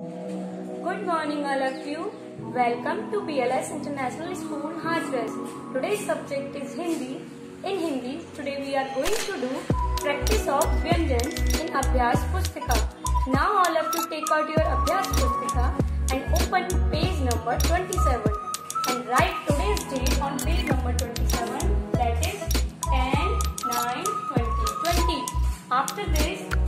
Good morning all of you. Welcome to BLS International School Hajras. Today's subject is Hindi. In Hindi, today we are going to do practice of Vyanjan in Abhyas Pustika. Now all of you take out your Abhyas Pustika and open page number 27 and write today's date on page number 27 that is 10 9 20 20. After this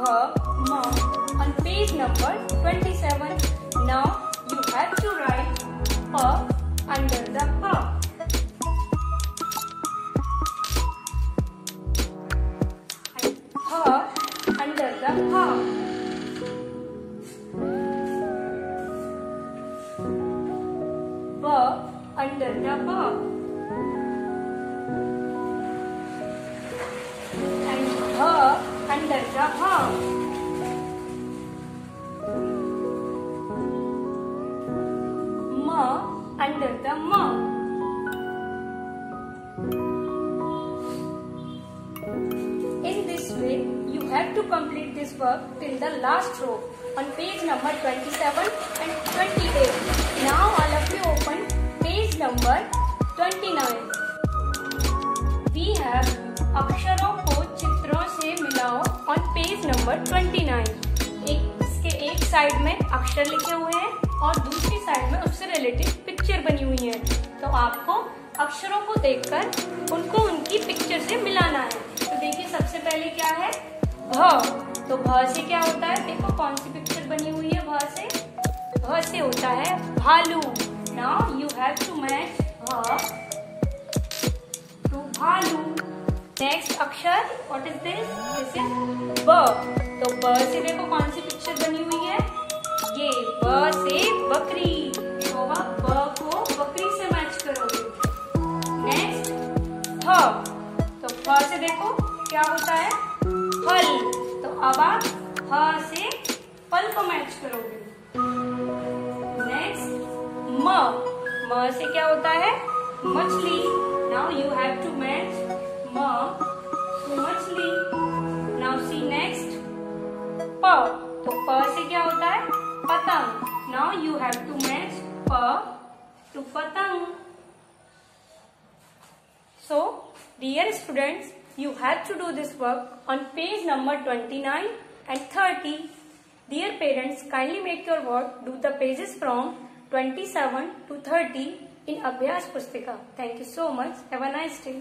bh, m on page number 27. Now you have to write a under the b. And under the h. B under the b. under the m in this way you have to complete this work till the last row on page number 27 and 28 now all of you open page number 29 we have aksha number 29. एक, इसके एक side में अक्षर लिखे हुए हैं और दूसरी साइड में उससे रिलेटेड पिक्चर बनी हुई है। तो आपको अक्षरों को देखकर उनको उनकी पिक्चर से मिलाना है। तो देखिए, सबसे पहले क्या है? भ। तो भ से क्या होता है? देखो, कौन सी पिक्चर बनी हुई है भ से? भ से होता है भालू। Now you have to match भ नेक्स्ट अक्षर what is this this is ब तो ब से देखो कौन सी पिक्चर बनी हुई है? ये ब से बकरी। तो ब को बकरी से मैच करोगे। नेक्स्ट तो से देखो, क्या होता है? फल। तो अब आप फ से फल को मैच करोगे। नेक्स्ट म म से क्या होता है? मछली। Now you have to match मछली नाउ सी नेक्स्ट प तो प से क्या होता है पतंग now you have to match प टू पतंग So, dear students, you have to do this work on page number 29 and 30. Dear parents, kindly make your work do the pages from 27 to 30 in Abhyas Pustika. Thank you so much. Have a nice day.